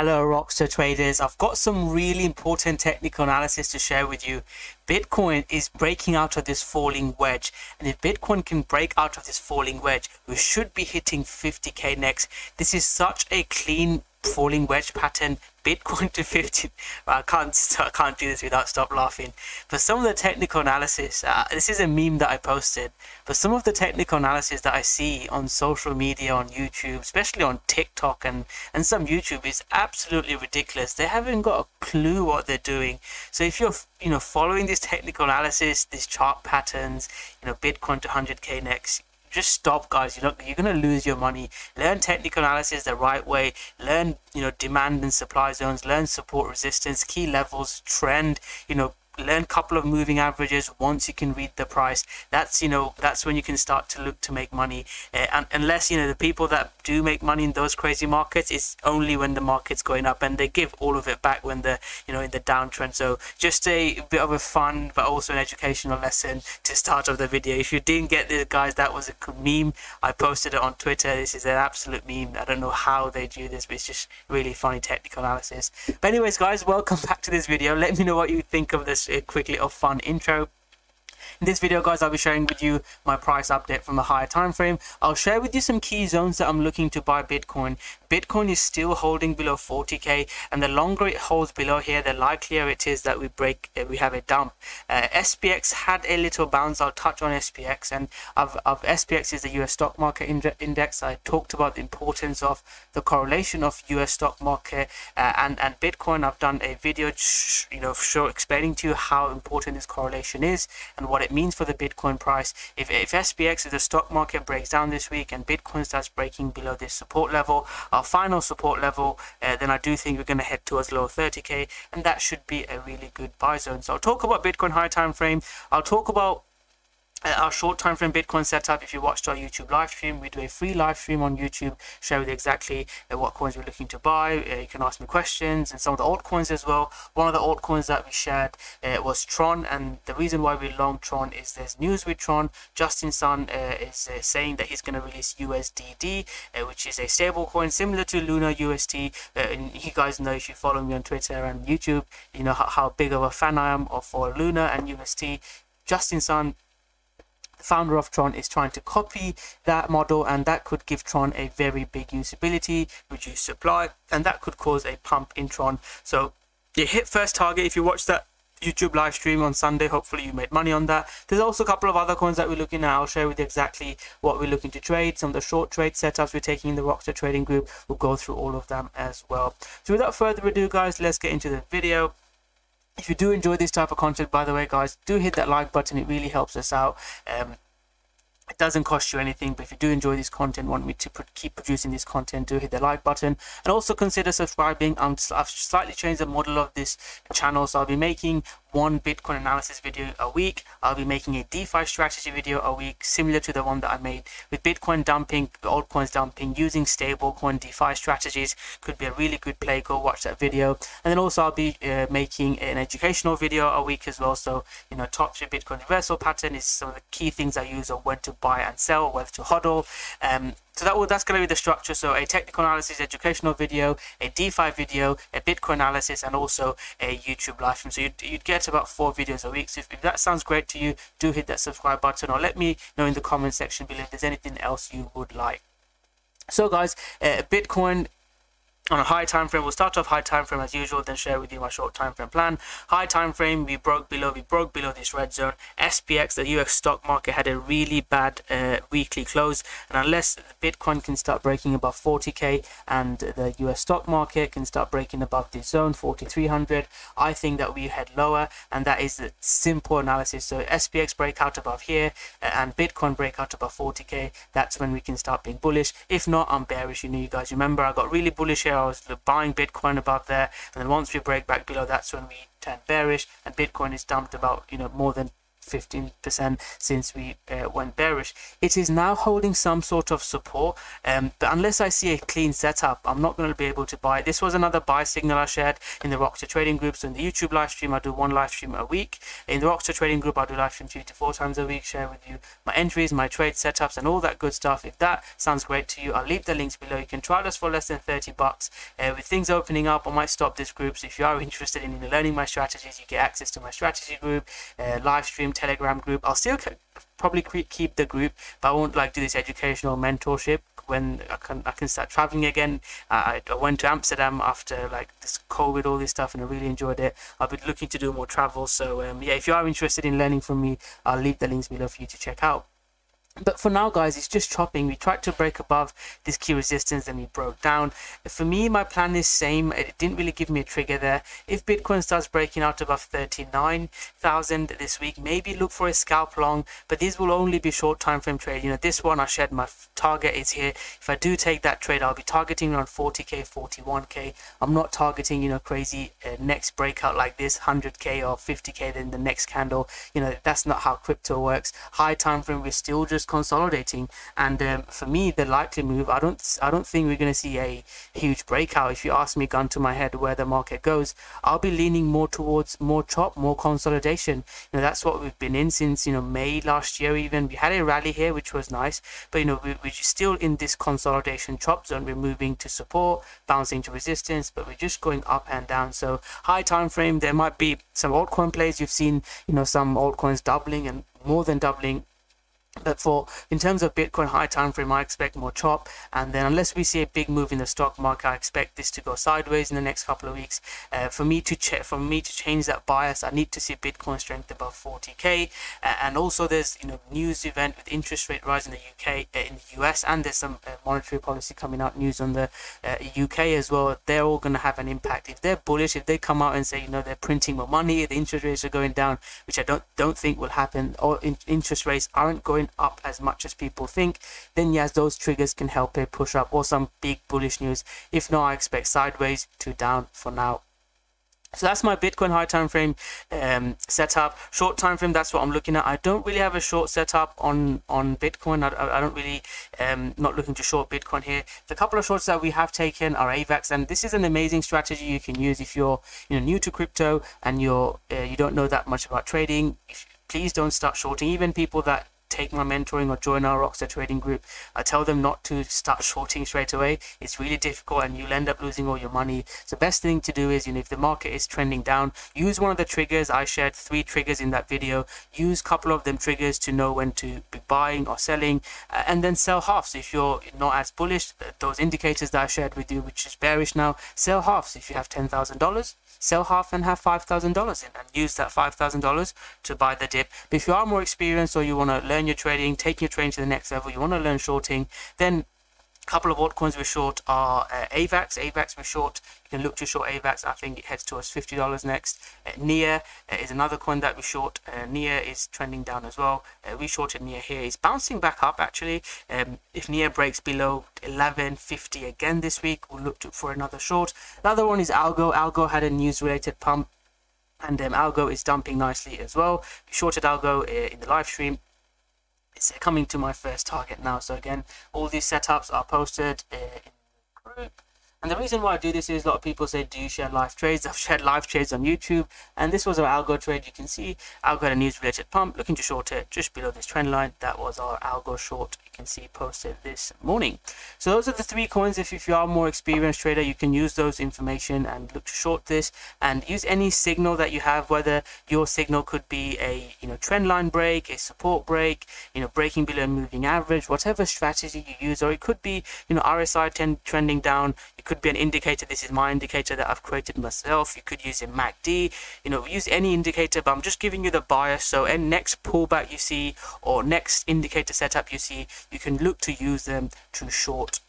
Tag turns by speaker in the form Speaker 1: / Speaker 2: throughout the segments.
Speaker 1: Hello Rockstar traders, I've got some really important technical analysis to share with you. Bitcoin is breaking out of this falling wedge and if Bitcoin can break out of this falling wedge, we should be hitting 50k next. This is such a clean falling wedge pattern bitcoin to 50 i can't i can't do this without stop laughing. But some of the technical analysis uh, this is a meme that i posted. But some of the technical analysis that i see on social media on youtube especially on tiktok and and some youtube is absolutely ridiculous. They haven't got a clue what they're doing. So if you're you know following this technical analysis these chart patterns you know bitcoin to 100k next just stop guys. You're not you're going to lose your money. Learn technical analysis the right way. Learn you know demand and supply zones. Learn support resistance. Key levels trend you know learn a couple of moving averages once you can read the price. That's you know that's when you can start to look to make money. Uh, and unless you know the people that do make money in those crazy markets it's only when the market's going up and they give all of it back when the you know in the downtrend. So just a bit of a fun but also an educational lesson to start off the video. If you didn't get this guys that was a meme. I posted it on twitter. This is an absolute meme. I don't know how they do this but it's just really funny technical analysis. But anyways guys welcome back to this video. Let me know what you think of this a quick little fun intro. In this video guys I'll be sharing with you my price update from a higher time frame. I'll share with you some key zones that I'm looking to buy Bitcoin. Bitcoin is still holding below 40k and the longer it holds below here the likelier it is that we break uh, we have a dump. Uh, SPX had a little bounce I'll touch on SPX and of, SPX is the US stock market index. I talked about the importance of the correlation of US stock market uh, and, and Bitcoin. I've done a video you know show explaining to you how important this correlation is and what it it means for the Bitcoin price. If, if SPX, if the stock market breaks down this week and Bitcoin starts breaking below this support level, our final support level, uh, then I do think we're going to head towards low 30k and that should be a really good buy zone. So I'll talk about Bitcoin high time frame. I'll talk about our short time frame Bitcoin setup. If you watched our YouTube live stream, we do a free live stream on YouTube, show you exactly uh, what coins we're looking to buy. Uh, you can ask me questions and some of the altcoins as well. One of the altcoins that we shared uh, was Tron, and the reason why we long Tron is there's news with Tron. Justin Sun uh, is uh, saying that he's going to release USDD, which is a stable coin similar to Luna UST. and you guys know if you follow me on Twitter and YouTube, you know how, how big of a fan I am of for Luna and UST. Justin Sun the founder of Tron is trying to copy that model and that could give Tron a very big usability, reduce supply, and that could cause a pump in Tron. So you hit first target if you watch that YouTube live stream on Sunday. Hopefully you made money on that. There's also a couple of other coins that we're looking at. I'll share with you exactly what we're looking to trade. Some of the short trade setups we're taking in the Rockstar Trading Group. We'll go through all of them as well. So without further ado guys, let's get into the video if you do enjoy this type of content by the way guys do hit that like button. It really helps us out. Um, it doesn't cost you anything but if you do enjoy this content want me to keep producing this content do hit the like button. And also consider subscribing. Um, i've slightly changed the model of this channel so i'll be making one bitcoin analysis video a week. I'll be making a defi strategy video a week similar to the one that i made with bitcoin dumping altcoins dumping using stablecoin defi strategies. Could be a really good play. Go watch that video. And then also i'll be uh, making an educational video a week as well. So you know top three bitcoin reversal pattern is some of the key things i use on when to buy and sell, whether to hodl. Um, so that will, that's going to be the structure. So a technical analysis, educational video, a DeFi video, a Bitcoin analysis, and also a YouTube live stream. So you'd, you'd get about four videos a week. So if, if that sounds great to you, do hit that subscribe button or let me know in the comment section below if there's anything else you would like. So guys, uh, Bitcoin on a high time frame we'll start off high time frame as usual then share with you my short time frame plan. High time frame we broke below we broke below this red zone. Spx the us stock market had a really bad uh, weekly close. And unless bitcoin can start breaking above 40k and the us stock market can start breaking above this zone 4300 i think that we head lower. And that is a simple analysis. So spx breakout above here uh, and bitcoin breakout above 40k that's when we can start being bullish. If not i'm bearish. You know you guys remember i got really bullish here I buying Bitcoin above there, and then once we break back below, that's when we turn bearish, and Bitcoin is dumped about you know more than 15% since we uh, went bearish. It is now holding some sort of support, um, but unless I see a clean setup, I'm not going to be able to buy. This was another buy signal I shared in the Rockstar Trading Group. So in the YouTube live stream, I do one live stream a week. In the Rockstar Trading Group, I do live stream three to four times a week, share with you my entries, my trade setups, and all that good stuff. If that sounds great to you, I'll leave the links below. You can try this for less than 30 bucks. Uh, with things opening up, I might stop this group. So if you are interested in learning my strategies, you get access to my strategy group, uh, live stream, Telegram group. I'll still probably keep the group, but I won't like do this educational mentorship when I can I can start traveling again. I, I went to Amsterdam after like this COVID, all this stuff, and I really enjoyed it. I've been looking to do more travel, so um, yeah, if you are interested in learning from me, I'll leave the links below for you to check out. But for now, guys, it's just chopping. We tried to break above this key resistance and we broke down. For me, my plan is same. It didn't really give me a trigger there. If Bitcoin starts breaking out above 39,000 this week, maybe look for a scalp long, but these will only be short time frame trade. You know, this one I shared my target is here. If I do take that trade, I'll be targeting around 40k, 41k. I'm not targeting, you know, crazy uh, next breakout like this, 100k or 50k, then the next candle. You know, that's not how crypto works. High time frame, we're still just consolidating. And um, for me, the likely move, I don't, I don't think we're going to see a huge breakout. If you ask me, gun to my head, where the market goes, I'll be leaning more towards more chop, more consolidation. You know, that's what we've been in since you know May last year. Even we had a rally here, which was nice, but you know we, we're still in this consolidation chop zone. We're moving to support, bouncing to resistance, but we're just going up and down. So high time frame, there might be some altcoin plays. You've seen you know some altcoins doubling and more than doubling for in terms of bitcoin high time frame i expect more chop. And then unless we see a big move in the stock market i expect this to go sideways in the next couple of weeks. Uh, for me to check for me to change that bias i need to see bitcoin strength above 40k uh, and also there's you know news event with interest rate rise in the uk uh, in the us and there's some uh, monetary policy coming out news on the uk uh, as well. They're all going to have an impact. If they're bullish if they come out and say you know they're printing more money the interest rates are going down which i don't don't think will happen or in, interest rates aren't going up as much as people think, then yes, those triggers can help it push up or some big bullish news. If not, I expect sideways to down for now. So that's my Bitcoin high time frame um, setup. Short time frame, that's what I'm looking at. I don't really have a short setup on on Bitcoin. I, I don't really um, not looking to short Bitcoin here. The couple of shorts that we have taken are AVAX, and this is an amazing strategy you can use if you're you know new to crypto and you're uh, you don't know that much about trading. Please don't start shorting. Even people that take my mentoring or join our Rockstar trading group, I tell them not to start shorting straight away. It's really difficult and you'll end up losing all your money. The best thing to do is, you know, if the market is trending down, use one of the triggers. I shared three triggers in that video. Use a couple of them triggers to know when to be buying or selling uh, and then sell half. So if you're not as bullish, those indicators that I shared with you, which is bearish now, sell half. So if you have $10,000, sell half and have $5,000 in and use that $5,000 to buy the dip. But if you are more experienced or you want to learn your trading, take your trading to the next level, you want to learn shorting, then a couple of altcoins we're short are uh, AVAX. AVAX we're short. You can look to short AVAX. I think it heads towards $50 next. Uh, NEAR uh, is another coin that we short. Uh, NEAR is trending down as well. Uh, we shorted NEAR here. It's bouncing back up actually. Um, if NEAR breaks below 1150 again this week, we'll look to, for another short. Another one is Algo. Algo had a news related pump and um, Algo is dumping nicely as well. We shorted Algo uh, in the live stream it's coming to my first target now. So again, all these setups are posted uh, in the group. And the reason why I do this is a lot of people say, do you share live trades? I've shared live trades on YouTube. And this was our algo trade. You can see algo had a news related pump, looking to short it just below this trend line. That was our algo short. Can see posted this morning. So those are the three coins. If, if you are more experienced trader, you can use those information and look to short this and use any signal that you have, whether your signal could be a you know trend line break, a support break, you know, breaking below moving average, whatever strategy you use, or it could be, you know, RSI 10 trending down. It could be an indicator. This is my indicator that I've created myself. You could use a MACD, you know, use any indicator, but I'm just giving you the bias. So any next pullback you see or next indicator setup you see, you can look to use them to short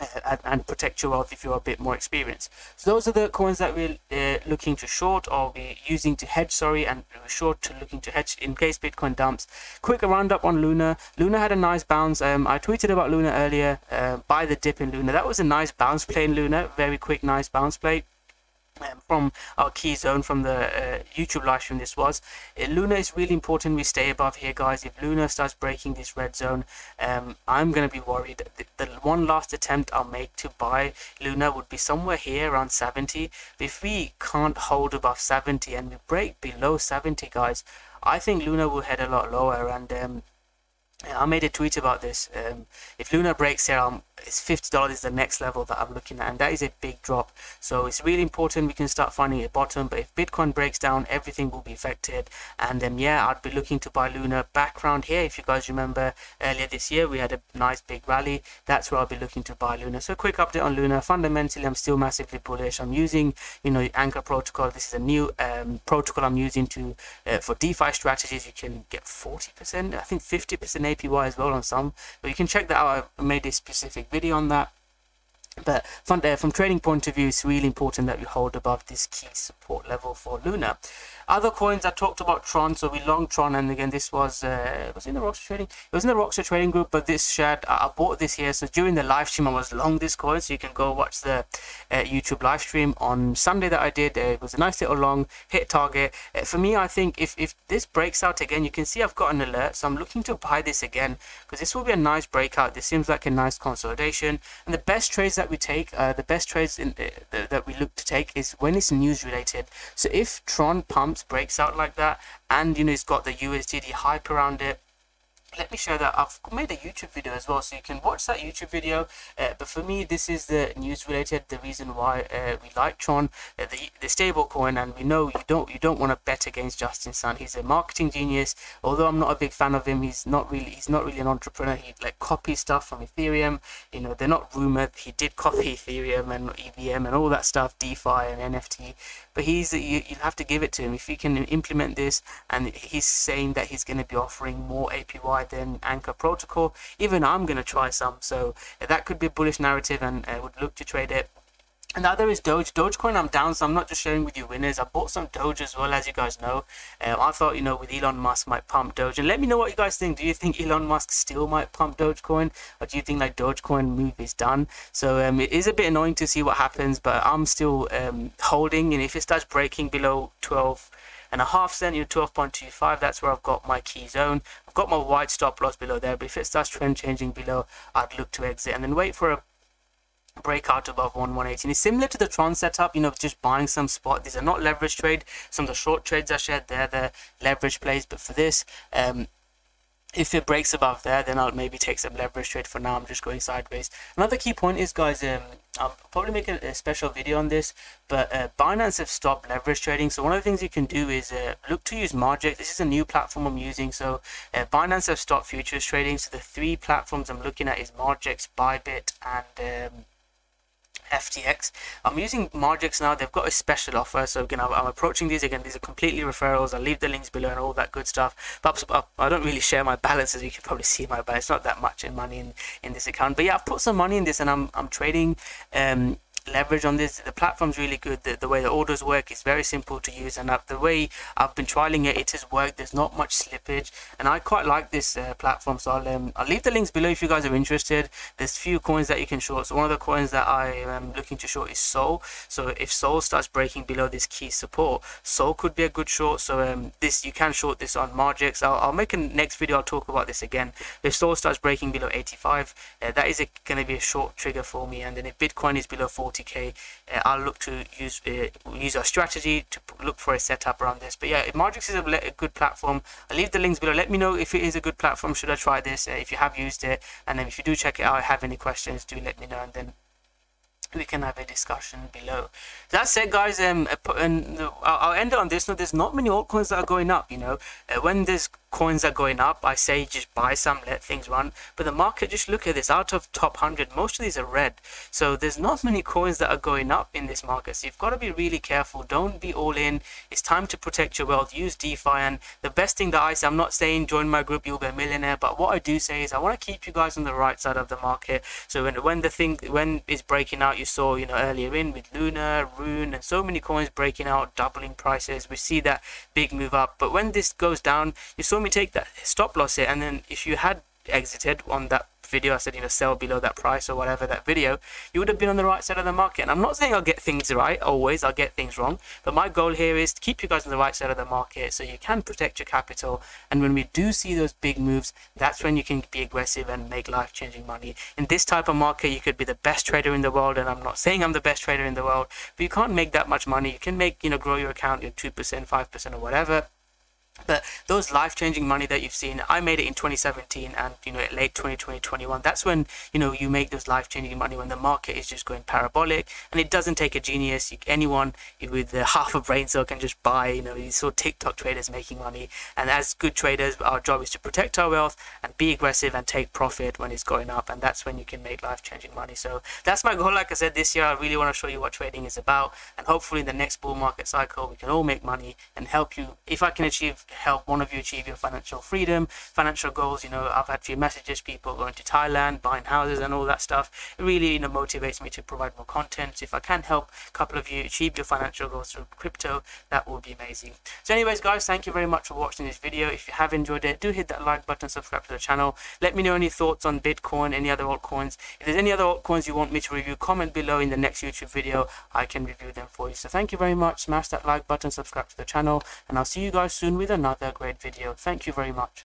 Speaker 1: uh, and, protect your wealth if you're a bit more experienced. So those are the coins that we're uh, looking to short or we're using to hedge, sorry, and short to looking to hedge in case Bitcoin dumps. Quick roundup on Luna. Luna had a nice bounce. Um, I tweeted about Luna earlier, uh, buy the dip in Luna. That was a nice bounce play in Luna, very quick, nice bounce play from our key zone from the uh, YouTube live stream this was. Uh, Luna is really important we stay above here guys. If Luna starts breaking this red zone, um, I'm going to be worried. The, the, one last attempt I'll make to buy Luna would be somewhere here around 70. If we can't hold above 70 and we break below 70 guys, I think Luna will head a lot lower and um, I made a tweet about this. Um, if Luna breaks here, I'm, it's fifty dollars is the next level that I'm looking at, and that is a big drop. So it's really important we can start finding a bottom. But if Bitcoin breaks down, everything will be affected. And then yeah, I'd be looking to buy Luna back round here. If you guys remember earlier this year, we had a nice big rally. That's where I'll be looking to buy Luna. So quick update on Luna. Fundamentally, I'm still massively bullish. I'm using you know Anchor Protocol. This is a new um, protocol I'm using to uh, for DeFi strategies. You can get forty percent, I think fifty percent APY as well on some, but you can check that out. I made a specific video on that. But from, uh, from trading point of view, it's really important that you hold above this key support level for Luna. Other coins I talked about Tron so we long Tron and again this was uh, was in the Rockstar trading it was in the Rockstar trading group but this I, I bought this here so during the live stream I was long this coin so you can go watch the uh, YouTube live stream on Sunday that I did uh, it was a nice little long hit target. Uh, for me I think if, if this breaks out again you can see I've got an alert so I'm looking to buy this again because this will be a nice breakout this seems like a nice consolidation and the best trades that we take uh, the best trades in, uh, that we look to take is when it's news related so if Tron pumps breaks out like that and you know it's got the USDD hype around it let me show that I've made a YouTube video as well so you can watch that YouTube video. Uh, but for me this is the news related the reason why uh, we like Tron uh, the, the stable coin and we know you don't you don't want to bet against Justin Sun. He's a marketing genius. Although I'm not a big fan of him he's not really he's not really an entrepreneur. He like copies stuff from Ethereum. You know they're not rumored. He did copy Ethereum and EVM and all that stuff DeFi and NFT but he's you, you have to give it to him. If he can implement this and he's saying that he's going to be offering more APY than Anchor Protocol even I'm going to try some so that could be a bullish narrative and I uh, would look to trade it and the other is Doge. Dogecoin, I'm down, so I'm not just sharing with you winners. I bought some Doge as well, as you guys know. Um, I thought, you know, with Elon Musk might pump Doge. And let me know what you guys think. Do you think Elon Musk still might pump Dogecoin? Or do you think, like, Dogecoin move is done? So um, it is a bit annoying to see what happens, but I'm still um, holding. And if it starts breaking below 12 and a half cent, you know, 12.25, that's where I've got my key zone. I've got my wide stop loss below there, but if it starts trend changing below, I'd look to exit and then wait for a breakout above 1 118 it's similar to the tron setup you know just buying some spot. These are not leverage trade. Some of the short trades i shared there the leverage plays but for this um if it breaks above there then i'll maybe take some leverage trade for now. I'm just going sideways. Another key point is guys um i'll probably make a, a special video on this but uh, binance have stopped leverage trading. So one of the things you can do is uh, look to use margex. This is a new platform i'm using. So uh, binance have stopped futures trading. So the three platforms i'm looking at is margex bybit and um, FTX. I'm using Margex now. They've got a special offer. So again, I'm, approaching these again. These are completely referrals. I'll leave the links below and all that good stuff. But I don't really share my balances. You can probably see my balance. It's not that much in money in, in this account. But yeah, I've put some money in this and I'm, I'm trading um, leverage on this. The platform's really good. The, the way the orders work is very simple to use. And the way I've been trialing it it has worked. There's not much slippage. And I quite like this uh, platform. So I'll, um, I'll leave the links below if you guys are interested. There's few coins that you can short. So one of the coins that I am looking to short is SOL. so if SOL starts breaking below this key support SOL could be a good short. So um, this you can short this on Margex I'll, I'll make a next video I'll talk about this again. If SOL starts breaking below 85 uh, that is going to be a short trigger for me. And then if Bitcoin is below 40 40k uh, I'll look to use uh, use our strategy to look for a setup around this but yeah Margex is a, a, good platform I'll leave the links below let me know if it is a good platform should I try this uh, if you have used it and then if you do check it out have any questions do let me know and then we can have a discussion below. That said, guys, um, and I'll end it on this note. There's not many altcoins that are going up. You know, uh, when there's coins are going up, I say just buy some, let things run. But the market, just look at this. Out of top 100, most of these are red. So there's not many coins that are going up in this market. So you've got to be really careful. Don't be all in. It's time to protect your wealth. Use DeFi. And the best thing that I say, I'm not saying join my group, you'll be a millionaire. But what I do say is I want to keep you guys on the right side of the market. So when, when the thing, when it's breaking out, you saw, you know, earlier in with Luna, Rune, and so many coins breaking out, doubling prices. We see that big move up. But when this goes down, you saw me take that stop loss here and then if you had exited on that video, I said, you know, sell below that price or whatever that video, you would have been on the right side of the market. And I'm not saying I'll get things right always, I'll get things wrong, but my goal here is to keep you guys on the right side of the market so you can protect your capital. And when we do see those big moves, that's when you can be aggressive and make life changing money. In this type of market, you could be the best trader in the world, and I'm not saying I'm the best trader in the world, but you can't make that much money. You can make, you know, grow your account your 2%, 5% or whatever but those life-changing money that you've seen i made it in 2017 and you know late 2020 21 that's when you know you make those life-changing money when the market is just going parabolic. And it doesn't take a genius. You, anyone with half a brain cell can just buy you know you saw tiktok traders making money. And as good traders our job is to protect our wealth and be aggressive and take profit when it's going up. And that's when you can make life-changing money. So that's my goal. Like i said this year i really want to show you what trading is about. And hopefully in the next bull market cycle we can all make money and help you. If i can achieve help one of you achieve your financial freedom, financial goals. You know, I've had a few messages, people going to Thailand, buying houses and all that stuff. It really, you know, motivates me to provide more content. If I can help a couple of you achieve your financial goals through crypto, that would be amazing. So anyways, guys, thank you very much for watching this video. If you have enjoyed it, do hit that like button, subscribe to the channel. Let me know any thoughts on Bitcoin, any other altcoins. If there's any other altcoins you want me to review, comment below in the next YouTube video. I can review them for you. So thank you very much. Smash that like button, subscribe to the channel, and I'll see you guys soon with another great video. Thank you very much.